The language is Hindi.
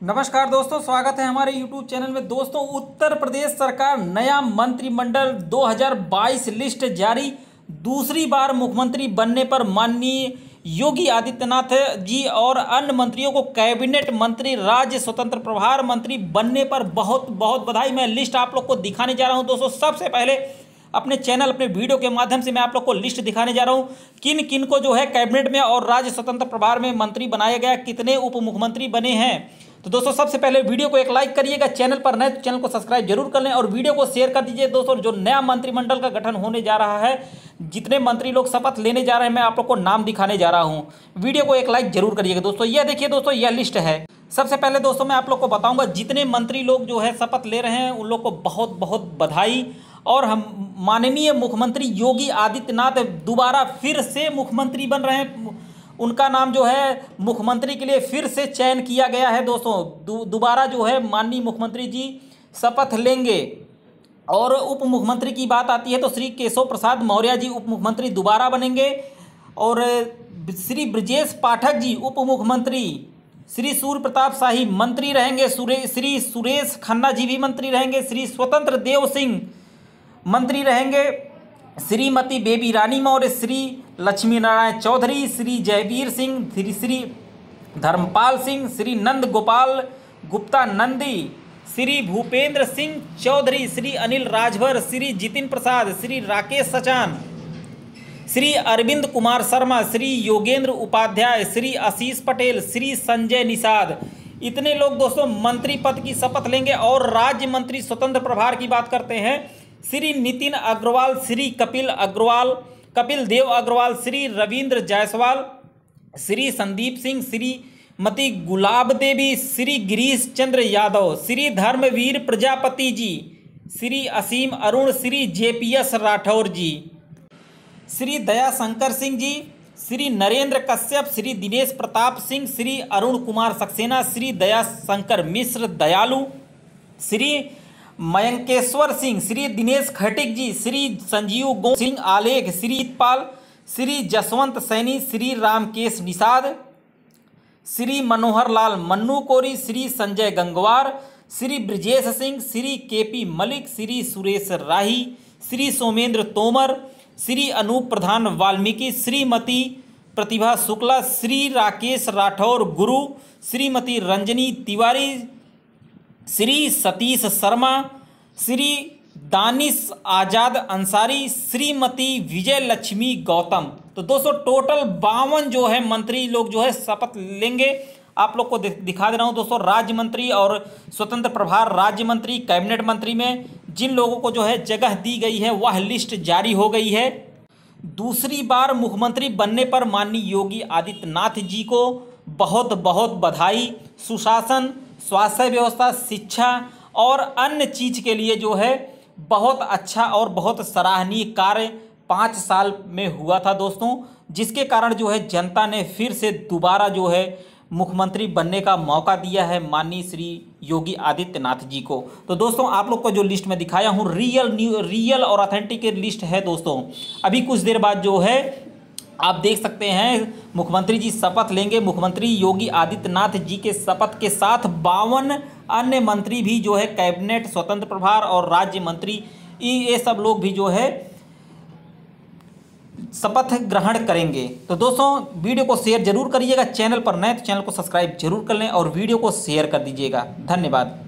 नमस्कार दोस्तों, स्वागत है हमारे YouTube चैनल में। दोस्तों, उत्तर प्रदेश सरकार नया मंत्रिमंडल 2022 लिस्ट जारी। दूसरी बार मुख्यमंत्री बनने पर माननीय योगी आदित्यनाथ जी और अन्य मंत्रियों को कैबिनेट मंत्री, राज्य स्वतंत्र प्रभार मंत्री बनने पर बहुत बहुत बधाई। मैं लिस्ट आप लोग को दिखाने जा रहा हूँ। दोस्तों, सबसे पहले अपने चैनल, अपने वीडियो के माध्यम से मैं आप लोग को लिस्ट दिखाने जा रहा हूँ। किन किन को जो है कैबिनेट में और राज्य स्वतंत्र प्रभार में मंत्री बनाया गया, कितने उप मुख्यमंत्री बने हैं तो दोस्तों, सबसे पहले वीडियो को एक लाइक करिएगा, चैनल पर नए तो चैनल को सब्सक्राइब ज़रूर कर लें और वीडियो को शेयर कर दीजिए दोस्तों, जो नया मंत्रिमंडल का गठन होने जा रहा है, जितने मंत्री लोग शपथ लेने जा रहे हैं, मैं आप लोग को नाम दिखाने जा रहा हूँ। वीडियो को एक लाइक ज़रूर करिएगा दोस्तों। यह देखिए दोस्तों, यह लिस्ट है। सबसे पहले दोस्तों, मैं आप लोग को बताऊँगा, जितने मंत्री लोग जो है शपथ ले रहे हैं, उन लोग को बहुत बहुत बधाई और हम माननीय मुख्यमंत्री योगी आदित्यनाथ दोबारा फिर से मुख्यमंत्री बन रहे हैं। उनका नाम जो है मुख्यमंत्री के लिए फिर से चयन किया गया है, दोस्तों। दोबारा जो है माननीय मुख्यमंत्री जी शपथ लेंगे। और उप मुख्यमंत्री की बात आती है तो श्री केशव प्रसाद मौर्य जी उप मुख्यमंत्री दोबारा बनेंगे। और श्री ब्रजेश पाठक जी उप मुख्यमंत्री श्री सूर्य प्रताप शाही मंत्री रहेंगे, सुरे, श्री सुरेश खन्ना जी भी मंत्री रहेंगे, श्री स्वतंत्र देव सिंह मंत्री रहेंगे, श्रीमती बेबी रानी मौर्य, श्री लक्ष्मी नारायण चौधरी, श्री जयवीर सिंह, श्री श्री धर्मपाल सिंह, श्री नंद गोपाल, गुप्ता नंदी, श्री भूपेंद्र सिंह चौधरी, श्री अनिल राजभर, श्री जितिन प्रसाद, श्री राकेश सचान, श्री अरविंद कुमार शर्मा, श्री योगेंद्र उपाध्याय, श्री आशीष पटेल, श्री संजय निषाद। इतने लोग दोस्तों, मंत्री पद की शपथ लेंगे और राज्य मंत्री स्वतंत्र प्रभार की बात करते हैं। श्री नितिन अग्रवाल, श्री कपिल अग्रवाल कपिल देव अग्रवाल, श्री रविंद्र जायसवाल, श्री संदीप सिंह, श्री मती गुलाब देवी, श्री गिरीश चंद्र यादव, श्री धर्मवीर प्रजापति जी, श्री असीम अरुण, श्री जेपीएस राठौर जी, श्री दया शंकर सिंह जी, श्री नरेंद्र कश्यप, श्री दिनेश प्रताप सिंह, श्री अरुण कुमार सक्सेना, श्री दया शंकर मिश्र दयालु, श्री मयंकेश्वर सिंह, श्री दिनेश खटिक जी, श्री संजीव गो सिंह आलेख, श्री इतपाल श्री जसवंत सैनी, श्री रामकेश निषाद, श्री मनोहर लाल मन्नू कोरी, श्री संजय गंगवार, श्री ब्रजेश सिंह, श्री के पी मलिक, श्री सुरेश राही, श्री सोमेंद्र तोमर, श्री अनूप प्रधान वाल्मीकि, श्रीमती प्रतिभा शुक्ला, श्री राकेश राठौर गुरु, श्रीमती रंजनी तिवारी श्री सतीश शर्मा, श्री दानिश आज़ाद अंसारी, श्रीमती विजय लक्ष्मी गौतम। तो दोस्तों टोटल बावन जो है मंत्री लोग जो है शपथ लेंगे। आप लोग को दिखा दे रहा हूँ दोस्तों, राज्य मंत्री और स्वतंत्र प्रभार राज्य मंत्री, कैबिनेट मंत्री में जिन लोगों को जो है जगह दी गई है, वह लिस्ट जारी हो गई है। दूसरी बार मुख्यमंत्री बनने पर माननीय योगी आदित्यनाथ जी को बहुत बहुत बधाई, सुशासन स्वास्थ्य व्यवस्था, शिक्षा और अन्य चीज़ के लिए जो है, बहुत अच्छा और बहुत सराहनीय कार्य पाँच साल में हुआ था दोस्तों, जिसके कारण जो है जनता ने फिर से दोबारा जो है मुख्यमंत्री बनने का मौका दिया है माननीय श्री योगी आदित्यनाथ जी को। तो दोस्तों, आप लोग को जो लिस्ट में दिखाया हूँ, रियल न्यू, रियल और ऑथेंटिक लिस्ट है दोस्तों। अभी कुछ देर बाद जो है आप देख सकते हैं, मुख्यमंत्री जी शपथ लेंगे। मुख्यमंत्री योगी आदित्यनाथ जी के शपथ के साथ बावन अन्य मंत्री भी जो है, कैबिनेट, स्वतंत्र प्रभार और राज्य मंत्री, ये सब लोग भी जो है, शपथ ग्रहण करेंगे। तो दोस्तों, वीडियो को शेयर ज़रूर करिएगा। चैनल पर नए तो चैनल को सब्सक्राइब ज़रूर कर लें और वीडियो को शेयर कर दीजिएगा। धन्यवाद।